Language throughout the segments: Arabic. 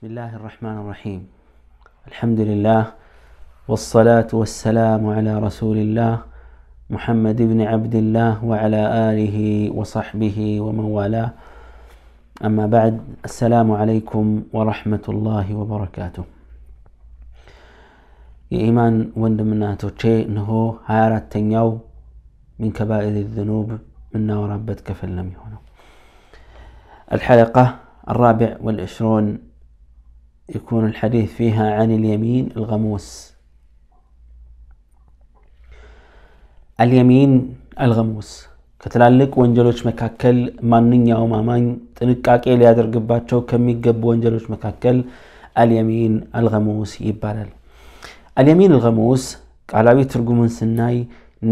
بسم الله الرحمن الرحيم الحمد لله والصلاة والسلام على رسول الله محمد بن عبد الله وعلى آله وصحبه ومن والاه أما بعد السلام عليكم ورحمة الله وبركاته የኢማን ወንድምናቶቼ እነሆ 24ተኛው ሚን ከባኢር ዝኑብ የምናወራበት ክፍል ነው የሚሆነው الحلقة الرابع والعشرون يكون الحديث فيها عن اليمين الغموس اليمين الغموس ከትላልቅ ወንጀሎች መካከል ማንኛውም አማኝ ጥንቃቄ ሊያደርግባቸው ከሚገቡ ወንጀሎች መካከል አልየሚን አልገሙስ ይባላል አልየሚን አልገሙስ ቃላዊ ትርጉሙን ስናይ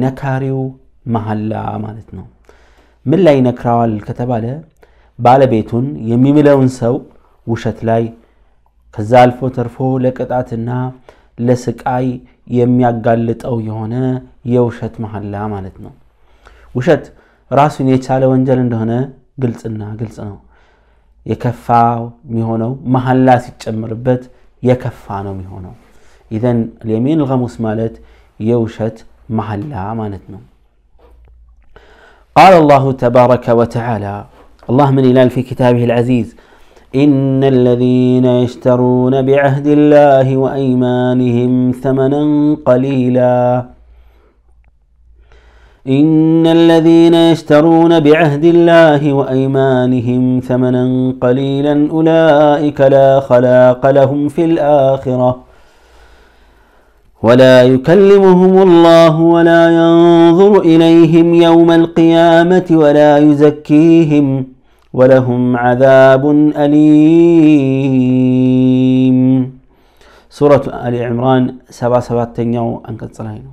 ነካሪው መሐላ ማለት ነው ምን ላይ ነክረዋል ከተባለ ባለቤቱን የሚምለውን ሰው ውሸት ላይ ከዛ አልፎ ተርፎ ለቅጣትና ለስቃይ የሚያጋልጠው የሆነ የውሸት መሐላ ማለት ነው። ውሸት ራሱን የቻለ ወንጀል እንደሆነ ግልጽና ግልጽ ነው። የከፋ የሚሆነው መሐላ ሲጨምርበት የከፋ ነው የሚሆነው። ኢዘን አልየሚን አልገሙስ ማለት የውሸት መሐላ ማለት ነው። ቃለ አላሁ ተባረከ ወተዓላ አላህ ምን ይላል ፊ ኪታቢሂ አልዐዚዝ إن الذين يشترون بعهد الله وأيمانهم ثمنا قليلا. إن الذين يشترون بعهد الله وأيمانهم ثمنا قليلا أولئك لا خلاق لهم في الآخرة ولا يكلمهم الله ولا ينظر إليهم يوم القيامة ولا يزكيهم ولهم عذاب أليم سورة آل عمران سبع سبعة تنيو أنك تصلحين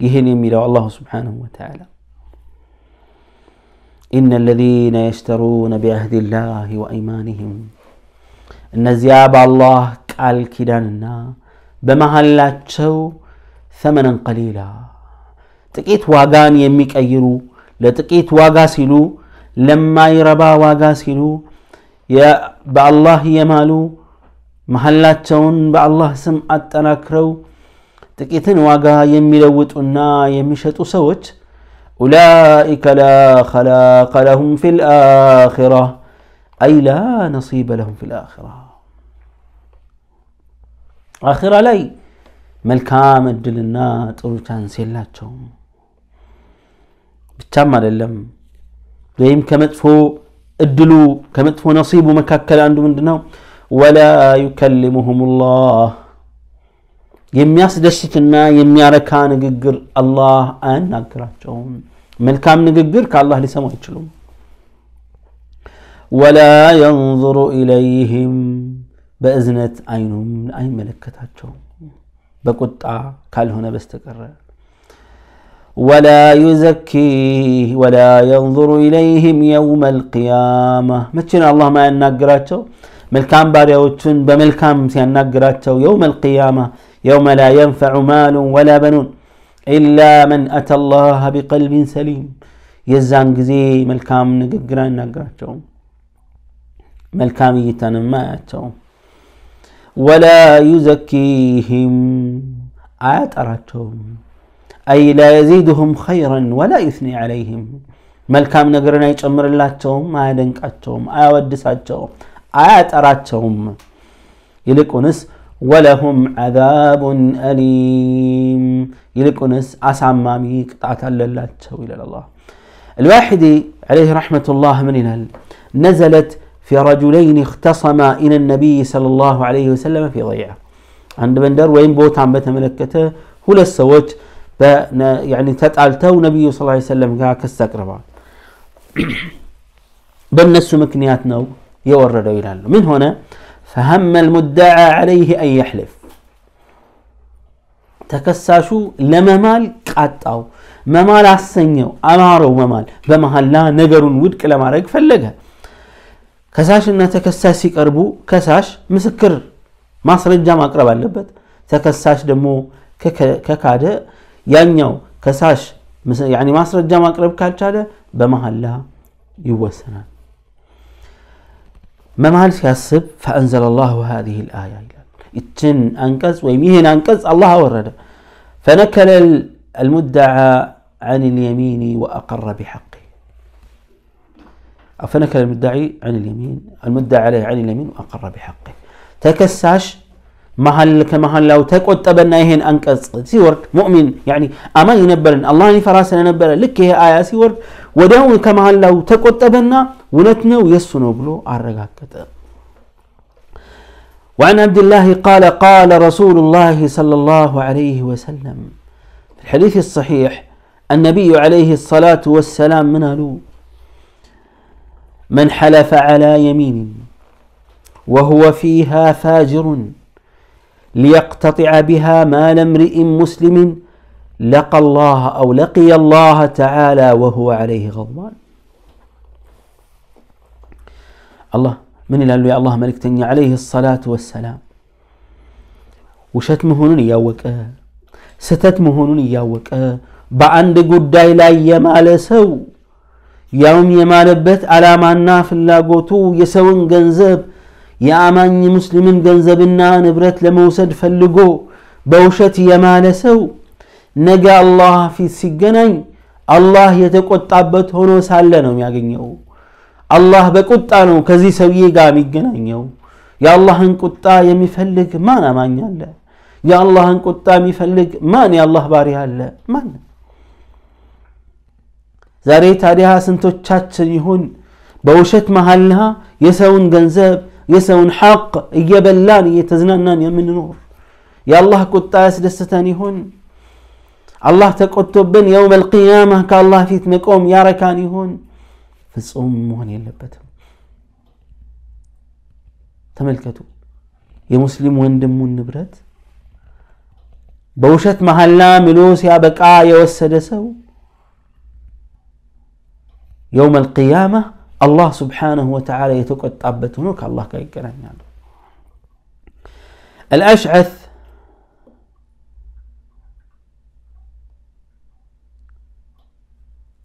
يهن يميلوا الله سبحانه وتعالى إن الذين يشترون بعهد الله وأيمانهم النزياب الله قال كداننا በመሐላቸው ተመነን ቀሊላ ጥቂት ዋጋን የሚቀይሩ ለጥቂት ዋጋ ሲሉ ለማይረባ ዋጋ ሲሉ በአላህ የማሉ መሐላቸውን በአላህ ስም አጠናክረው ጥቂትን ዋጋ የሚለውጡና የሚሸጡ ሰዎች أولئك لا خلاق لهم في الآخرة أي لا نصيب لهم في الآخرة አኺራ ላይ መልካም እድልና ጥሩ ቻንስ የላቸውም ብቻም አይደለም ወይም ከመጥፎ እድሉ ከመጥፎ ነሲቡ መካከል አንዱ ምንድን ነው ወላ ዩከልሙሁም ላህ የሚያስደስትና የሚያረካ ንግግር አላህ አያናግራቸውም መልካም ንግግር ከአላህ ሊሰሙ አይችሉም ወላ የንظሩ ኢለይህም በእዝነት አይኑም አይመለከታቸውም በቁጣ ካልሆነ በስተቀረ ولا يزكيه ولا ينظر إليهم يوم القيامة. ما تشين الله ما ينقراته ملكان باريوتشن بملكان ينقراته يوم القيامة. يوم لا ينفع مال ولا بنون إلا من أتى الله بقلب سليم. يزان قزي ملكام نقرا نقراته ملكام يتنماته ولا يزكيهم. آيات أراتهم አይ ላ የዚድሁም ኸይረን ወላ ዩስኒ ዓለይህም መልካም ነገርን አይጨምርላቸውም አያደንቃቸውም አያወድሳቸውም አያጠራቸውም ይልቁንስ ወለሁም ዓዛቡን አሊም ይልቁንስ አሳማሚ ቅጣት አለላቸው ይላል አላህ الواحدي عليه رحمة الله من ይላል نزلت في رجلين اختصما إلى النبي صلى الله عليه وسلم في ضيعة عند بندر وين بوت عم بتملكته هو السوج يعني تتالتو نبي صلى الله عليه وسلم قال كستقربا بالنس مكنيات نو يورد إلى من هنا فهم المدعى عليه أن يحلف تكساشو لما مال قاطاو ممال አሰኘው አማረው መማል በመሐላ ነገሩን ውድቅ ለማድረግ ፈለገ ከሳሽና ተከሳሽ ሲቀርቡ ከሳሽ ምስክር ማስረጃ ማቅረብ አለበት ተከሳሽ ደግሞ ከካደ ያኛው ከሳሽ ማስረጃ ማቅረብ ካልቻለ በመሐላ ይወሰናል መማል ሲያስብ ፈአንዘለ ላሁ ሃዚህ ልአያ ይላል ይችን አንቀጽ ወይም ይህን አንቀጽ አላህ አወረደ ፈነከለ አልሙደዓ عن اليمين وأقر بحقه فنكل المدعي عن اليمين المدعي عليه عن اليمين وأقر بحقه تكساش محل كمحل لو تقطبنا يهن أنقص سيورد مؤمن. يعني أما ينبرن. الله يفراسنا نبر لك هي آية سيورد وداون كمحل لو تقطبنا ونتنا ويسنو بلو أرقاكت وعن عبد الله قال قال رسول الله صلى الله عليه وسلم في الحديث الصحيح النبي عليه الصلاة والسلام من قالوا من حلف على يمين وهو فيها فاجر ليقتطع بها مال امرئ مسلم لقى الله أو لقي الله تعالى وهو عليه غضبان الله من إلى يا الله ملك تني عليه الصلاة والسلام وشت مهونون ياوك ستت مهونون ياوك በአንድ ጉዳይ ላይ የማለ ሰው ያውም የማለበት ዓላማና ፍላጎቱ የሰውን ገንዘብ የአማኝ ሙስሊምን ገንዘብና ንብረት ለመውሰድ ፈልጎ በውሸት የማለ ሰው ነገ አላህ ፊት ሲገናኝ አላህ የተቆጣበት ሆኖ ሳለ ነው የሚያገኘው አላህ በቁጣ ነው ከዚህ ሰውዬ ጋር የሚገናኘው የአላህን ቁጣ የሚፈልግ ማን አማኝ አለ የአላህን ቁጣ የሚፈልግ ማን የአላህ ባሪያ አለ ማን ዛሬ ታዲያ ስንቶቻችን ይሁን በውሸት መሀልና የሰውን ገንዘብ يسون حق يبلان يتزنان يمن نور يا الله كنت أسدس هون الله تكتب يوم القيامة كالله في تمكوم يا ركاني هون فسأم مهن يلبتهم تملكتو يا مسلم وندم النبرات بوشت محلا ملوس يا بكاء يا وسدسو يوم القيامه الله سبحانه وتعالى يتقطعبت هناك الله كي يقرن الأشعث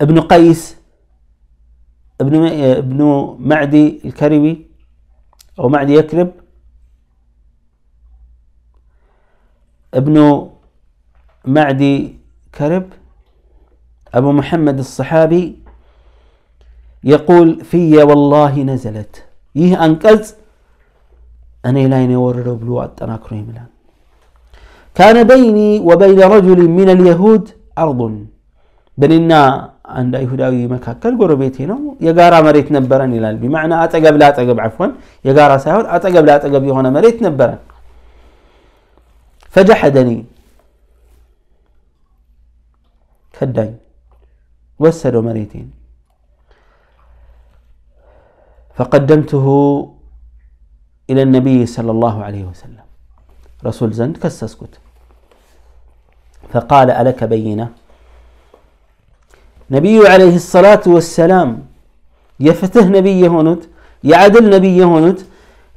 ابن قيس ابن ابن معدي الكربي أو معدي يكرب ابن معدي كرب أبو محمد الصحابي يقول في والله نزلت يه أنقذ أنا لا يورد بلو التناكر ملان كان بيني وبين رجل من اليهود أرض بننا عند يهوداوي مكاكل قربيتي ነው የጋራ መሬት ነበረን ይላል بمعنى አጠገብ ላጠገብ عفوا የጋራ ሳይሆን አጠገብ ላጠገብ የሆነ መሬት ነበረን فجحدني ከዳኝ ወሰደው መሬቴን فقدمته إلى النبي صلى الله عليه وسلم رسول زند كسسكت فقال ألك بينة نبي عليه الصلاة والسلام يفتح نبي هونت يعدل نبي هونت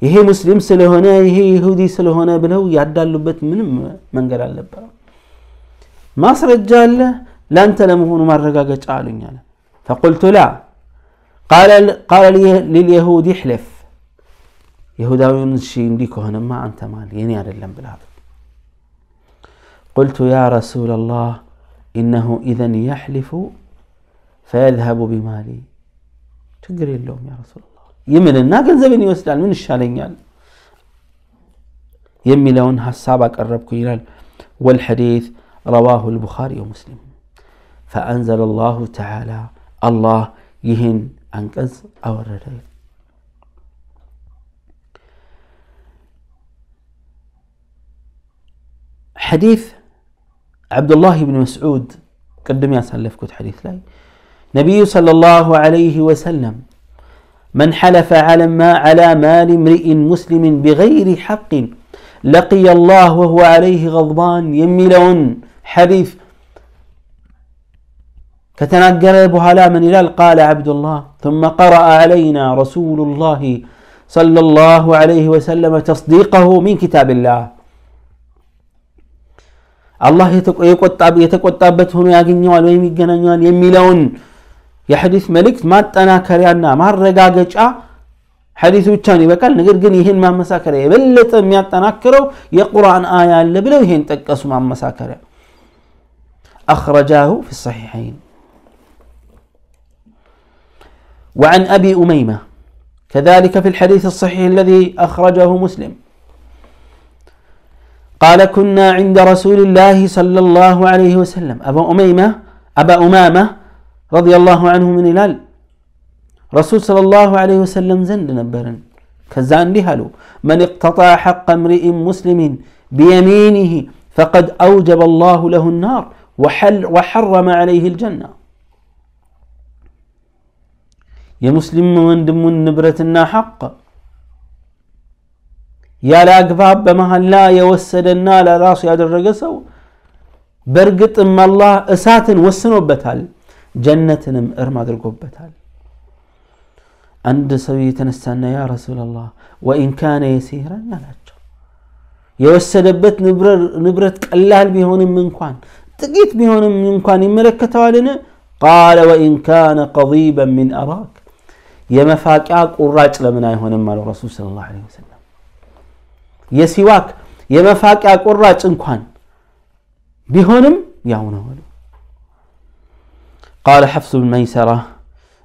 ይሄ ሙስሊም ስለሆነ ይሄ ይሁዲ ስለሆነ ብለው ያዳሉበት ምንም መንገድ አልነበረም ማስረጃ አለ ለአንተ ለመሆኑ ማረጋገጫ አሉኝ አለ ፈቁልቱ ላ قال قال لليهود احلف. يهودا ينشي لك هنا ما أنت مالي يعني على اللم بالهذا قلت يا رسول الله إنه إذا يحلف فيذهب بمالي. تقري اللوم يا رسول الله. يمن الناقل زبني يوسدال من الشالين يعني؟ يمي لون حسابا الربك يلال. والحديث رواه البخاري ومسلم. فأنزل الله تعالى الله يهن አንቀጽ አወረደ حديث عبد الله بن مسعود قدم يسلفكت حديث لاي نبي صلى الله عليه وسلم من حلف على ما على مال امرئ مسلم بغير حق لقي الله وهو عليه غضبان يميلون حديث كتناقر بهلا من إلال قال عبد الله ثم قرأ علينا رسول الله صلى الله عليه وسلم تصديقه من كتاب الله الله የተቆጣበት ሆኖ ያገኘዋል ወይም ይገናኘዋል የሚለውን የሐዲስ መልእክት ማጠናከሪያና ማረጋገጫ ሐዲሱ ብቻን ይበቃል ነገር ግን ይህን ማመሳከሪያ የበለጠ የሚያጠናክረው የቁርአን አያ አለ ብለው ይሄን ጠቀሱ ማመሳከሪያ أخرجاه في الصحيحين وعن أبي أميمة. كذلك في الحديث الصحيح الذي أخرجه مسلم. قال كنا عند رسول الله صلى الله عليه وسلم. أبا أميمة أبا أمامة رضي الله عنه من هلال رسول صلى الله عليه وسلم زند نبرا كزان لهلو من اقتطع حق امرئ مسلم بيمينه فقد أوجب الله له النار وحل وحرم عليه الجنة. يا مسلم من دم نبرتنا حق يا لا أقباب بمهن لا يوسد النال راس يا درقسو برقت ام الله اسات وسن وبتال جنة ام ارمى بتال عند سوي تنستنى يا رسول الله وان كان يسيرا لا يوسد بت نبرة نبرت الله بهون من كوان تقيت بهون من كوان علينا قال وان كان قضيبا من اراك የመፋቂያ ቁራጭ ለምን አይሆንም አለው ረሱል ስለ ላሁ ወሰለም የሲዋክ የመፋቂያ ቁራጭ እንኳን ቢሆንም ያው ነው قال حفص بن ميسرة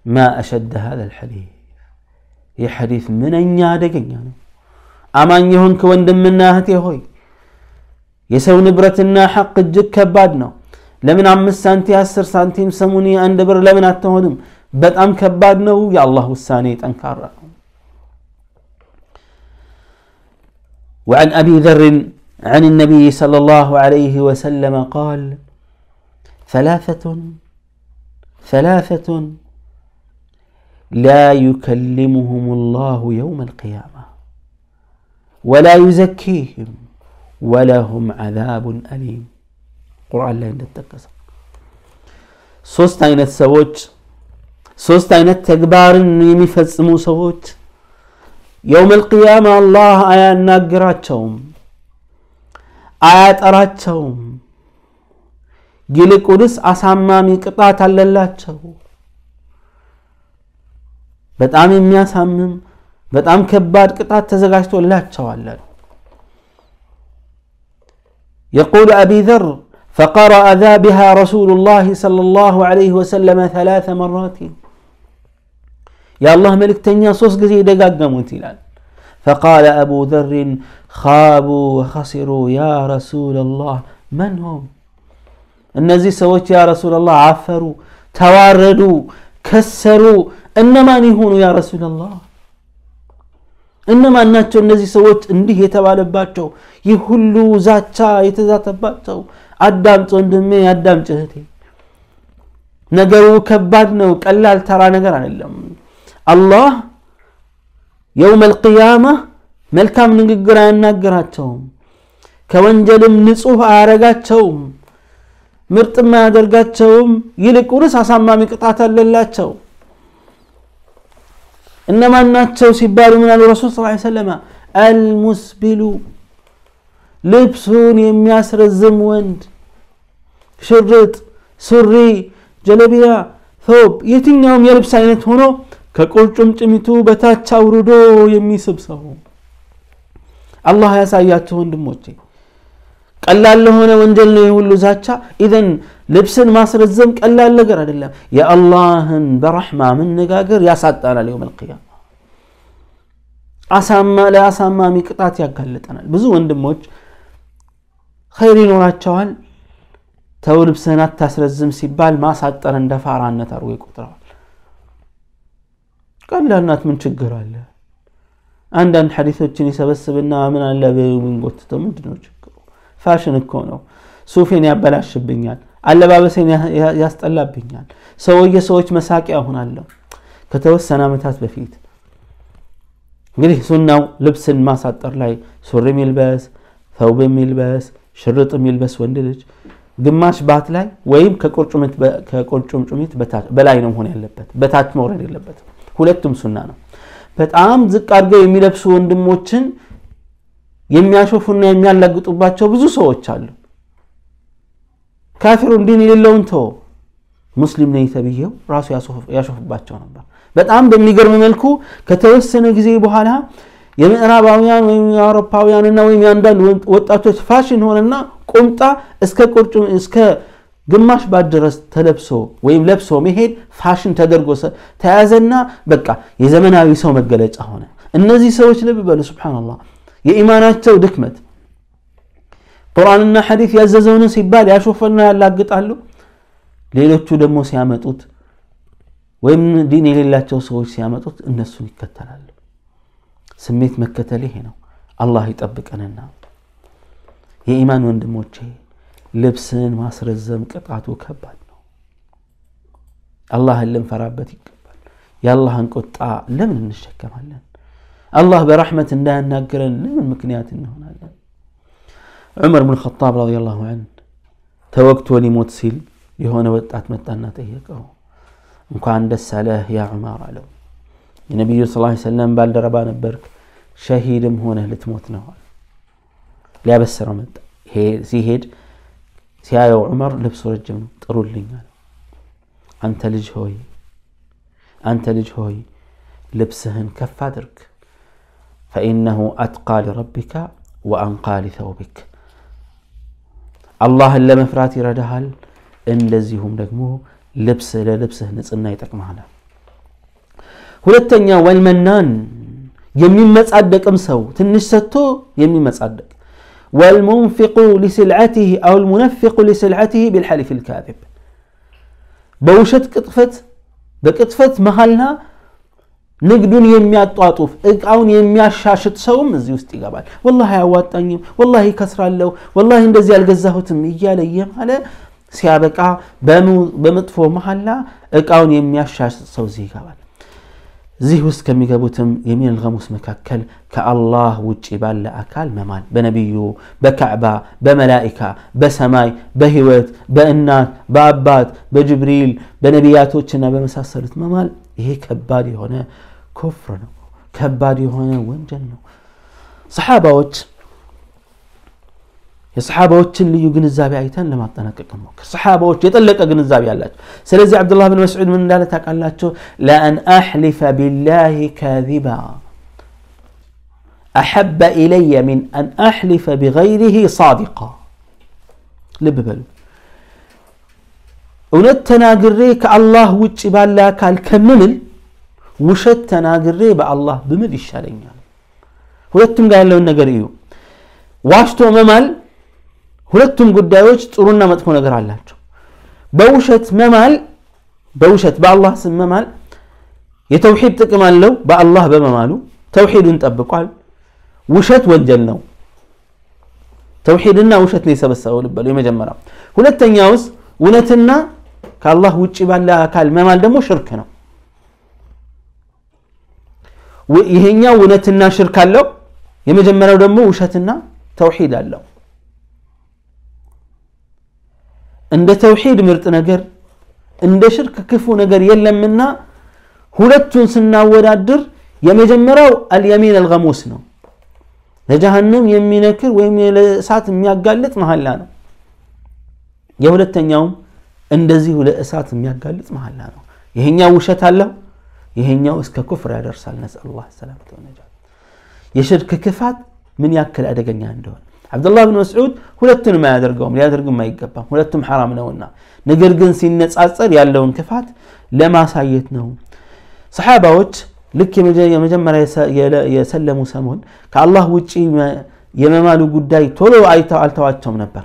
ما أشد هذا الحديث ይህ ሐዲስ ምንኛ አደገኛ ነው አማኝ የሆንክ ወንድምና እህቴ ሆይ የሰው ንብረትና ሐቅ እጅግ ከባድ ነው ለምን አምስት ሳንቲ አስር ሳንቲም ሰሙኒ አንድ ብር ለምን አትሆንም በጣም ከባድ ነው የአላህ ውሳኔ ጠንካራ ነው وعن أبي ذر عن النبي صلى الله عليه وسلم قال ثلاثة ثلاثة لا يكلمهم الله يوم القيامة ولا يزكيهم ولهم عذاب أليم قرآن لا يندتكس ሶስት አይነት ሰዎች ሶስት አይነት ተግባርን የሚፈጽሙ ሰዎች የውም ልቅያማ አላህ አያናግራቸውም አያጠራቸውም ይልቁንስ አሳማሚ ቅጣት አለላቸው በጣም የሚያሳምም በጣም ከባድ ቅጣት ተዘጋጅቶላቸዋል يقول أبي ذر فقرأ ذا بها رسول الله صلى الله عليه وسلم ثلاث مرات يا الله ملك تنيا صوص قزي دقاق تلال فقال أبو ذر خابوا وخسروا يا رسول الله من هم እነዚህ ሰዎች ያ ረሱላላህ አፈሩ ተዋረዱ ከሰሩ እነማን ይሆኑ ያ ረሱላላህ እነማን ናቸው እነዚህ ሰዎች እንዲህ የተባለባቸው ይህ ሁሉ ዛቻ የተዛተባቸው አዳምጥ ወንድሜ አዳምጭ እህቴ ነገሩ ከባድ ነው ቀላል ተራ ነገር አይደለም አላህ የውም አልቅያማ መልካም ንግግር አያናገራቸውም ከወንጀልም ንጹህ አያረጋቸውም። ምርጥም አያደርጋቸውም ይልቁንስ አሳማሚ ቅጣት አለላቸው። እነማን ናቸው ሲባሉ ምን አሉ ረሱል ስ ሰለማ አልሙስቢሉ ልብሱን የሚያስረዝም ወንድ ሽርጥ ሱሪ ጀለቢያ ቶብ የትኛውም የልብስ አይነት ሆኖ ከቁርጭምጭሚቱ በታች አውርዶ የሚስብ ሰው። አላህ ያሳያቸው ወንድሞቼ ቀላል ለሆነ ወንጀል ነው የሁሉ ዛቻ። ኢዘን ልብስን ማስረዘም ቀላል ነገር አይደለም። የአላህን በረሕማ መነጋገር ያሳጣናል የውም ልቅያማ ለአሳማሚ ቅጣት ያጋልጠናል። ብዙ ወንድሞች ኸይር ይኖራቸዋል። ተው ልብስህን አታስረዝም ሲባል ማሳጠር እንደ ፋራነት አድርጎ ይቆጥረዋል ቀላል ናት ምን ችግር አለ? አንዳንድ ሐዲሶችን ይሰበስብና ምን አለ ብንጎትተው ምንድነው ችግሩ? ፋሽን እኮ ነው። ሱፌን ያበላሽብኛል አለባበሴን ያስጠላብኛል። ሰው የሰዎች መሳቂያ ሆናለሁ ከተወሰነ ዓመታት በፊት እንግዲህ ሱናው ልብስን ማሳጠር ላይ ሱሪ ሚልበስ ተውብ የሚልበስ ሽርጥ የሚልበስ ወንድ ልጅ ግማሽ ባት ላይ ወይም ከቁርጭምጭሚት በላይ ነው መሆን ያለበት በታች መውረድ የለበትም ሁለቱም ሱና ነው። በጣም ዝቅ አድርገው የሚለብሱ ወንድሞችን የሚያሾፉና የሚያላግጡባቸው ብዙ ሰዎች አሉ። ካፊሩን ዲን የሌለውን ተወ ሙስሊም ነኝ ተብዬው ራሱ ያሾፍባቸው ነበር። በጣም በሚገርም መልኩ ከተወሰነ ጊዜ በኋላ የምዕራባውያን ወይም የአውሮፓውያንና ወይም የአንዳንድ ወጣቶች ፋሽን ሆነና ቁምጣ እስከ ግማሽ ባት ድረስ ተለብሶ ወይም ለብሶ መሄድ ፋሽን ተደርጎ ተያዘና በቃ የዘመናዊ ሰው መገለጫ ሆነ። እነዚህ ሰዎች ልብ በሉ ሱብሓነላህ የኢማናቸው ድክመት ቁርአንና ሐዲስ ያዘዘውን ሲባል ያሾፈና ያላግጣሉ። ሌሎቹ ደግሞ ሲያመጡት ወይም ዲን የሌላቸው ሰዎች ሲያመጡት እነሱን ይከተላሉ። ስሜት መከተል ይሄ ነው። አላህ ይጠብቀንና የኢማን ወንድሞቼ ልብስን ማስረዘም ቅጣቱ ከባድ ነው። አላህን ልንፈራበት ይገባል። የአላህን ቁጣ ለምን እንሸከማለን? አላህ በረሕመት እንዳያናግረን ለምን ምክንያት እንሆናለን? ዑመር ብን ኸጣብ ረዲየላሁ ዐንሁ ተወግቶ ሊሞት ሲል የሆነ ወጣት መጣና ጠየቀው። እንኳን ደስ አለህ ያ ዑመር አለው። የነቢዩ ስ ሰለም ባልደረባ ነበርክ፣ ሸሂድም ሆነህ ልትሞት ነው። ሊያበስረው መጣ። ሲሄድ ሲያየው ዑመር ልብሱ ረጅም ነው። ጥሩልኝ አለው። አንተ ልጅ ሆይ አንተ ልጅ ሆይ ልብስህን ከፍ አድርግ፣ ፈኢነሁ አትቃ ሊረቢካ ወአንቃ ሊተውቢክ አላህን ለመፍራት ይረዳሃል። እንደዚሁም ደግሞ ልብስ ለልብስህ ንጽህና ይጠቅመሃል። ሁለተኛ ወልመናን የሚመጻደቅም ሰው ትንሽ ሰጥቶ የሚመጻደቅ والمنفق لسلعته أو المنفق لسلعته بالحلف الكاذب. بوشت كطفت بكطفت مهلنا نقدون يميا الطاطوف اقعون يميا الشاشة سوم مزيو استيقابال والله يا واتانيم والله كسر اللو والله اندزي القزهو تمي على سيابك بمطفو مهلا اقعون يميا الشاشة زي زيقابال እዚህ ውስጥ ከሚገቡትም የሚነል ገሙስ መካከል ከአላህ ውጭ ባለ አካል መማል፣ በነቢዩ፣ በካዕባ፣ በመላኢካ፣ በሰማይ፣ በህይወት፣ በእናት፣ በአባት፣ በጅብሪል፣ በነቢያቶችና በመሳሰሉት መማል ይሄ ከባድ የሆነ ኩፍር ነው። ከባድ የሆነ ወንጀል ነው። ሰሓባዎች የሰሓባዎችን ልዩ ግንዛቤ አይተን ለማጠናቀቅ ሞክር። ሰሓባዎች የጠለቀ ግንዛቤ አላቸው። ስለዚህ ዓብዱላህ ብን መስዑድ ምን እንዳለ ታውቃላቸው? ለአን አሕሊፈ ቢላሂ ካዚባ አሐበ ኢለየ ሚን አን አሕሊፈ ቢገይሪህ ሳዲቃ። ልብ በሉ እውነት ተናግሬ ከአላህ ውጭ ባለ አካል ከምምል ውሸት ተናግሬ በአላህ ብምል ይሻለኛል። ሁለቱም ጋር ያለውን ነገር እዩ። ዋሽቶ መማል ሁለቱም ጉዳዮች ጥሩና መጥፎ ነገር አላቸው። በውሸት መማል በውሸት በአላህ ስም መማል የተውሂድ ጥቅም አለው። በአላህ በመማሉ ተውሂዱን ጠብቋል። ውሸት ወንጀል ነው። ተውሂድና ውሸት ነው የሰበሰበው ልበሉ። የመጀመሪያው ሁለተኛ ውስጥ እውነትና ከአላህ ውጭ ባለ አካል መማል ደግሞ ሽርክ ነው። ይሄኛው እውነትና ሽርክ አለው። የመጀመሪያው ደግሞ ውሸትና ተውሂድ አለው። እንደ ተውሂድ ምርጥ ነገር እንደ ሽርክ ክፉ ነገር የለምና ሁለቱን ስናወዳድር የመጀመሪያው አልየሚን አልገሙስ ነው። ለጀሃነም የሚነክር ወይም ለእሳት የሚያጋልጥ መሐላ ነው። የሁለተኛውም እንደዚሁ ለእሳት የሚያጋልጥ መሐላ ነው። ይሄኛው ውሸት አለው፣ ይሄኛው እስከ ኩፍር ያደርሳል። ነስአሉላህ ሰላመተ ወነጃ። የሽርክ ክፋት ምን ያክል አደገኛ እንደሆነ ዓብዱላህ ብን መስዑድ ሁለቱንም አያደርገውም፣ ሊያደርግም አይገባም፣ ሁለቱም ሐራም ነውና። ነገር ግን ሲነጻጸር ያለውን ክፋት ለማሳየት ነው። ሰሓባዎች ልክ የመጀመሪያ የሰለሙ ሰሞን ከአላህ ውጭ የመማሉ ጉዳይ ቶሎ አልተዋቸውም ነበር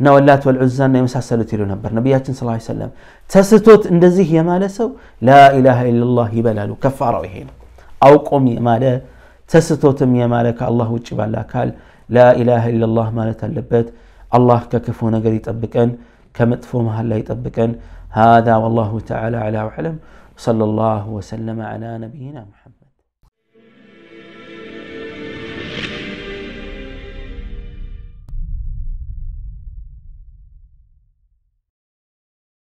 እና ወላት ወልዑዛና የመሳሰሉት ይሉ ነበር። ነቢያችን ስ ሰለም ተስቶት እንደዚህ የማለ ሰው ላኢላሃ ኢለላህ ይበላሉ። ከፋራው ይሄ ነው። አውቆም የማለ ተስቶትም የማለ ከአላህ ውጭ ባለ አካል ላኢላሃ ኢለላህ ማለት አለበት። አላህ ከክፉ ነገር ይጠብቀን፣ ከመጥፎ መሀል ላይ ይጠብቀን። هذا والله تعالى على أعلم صلى الله وسلم على نبينا محمد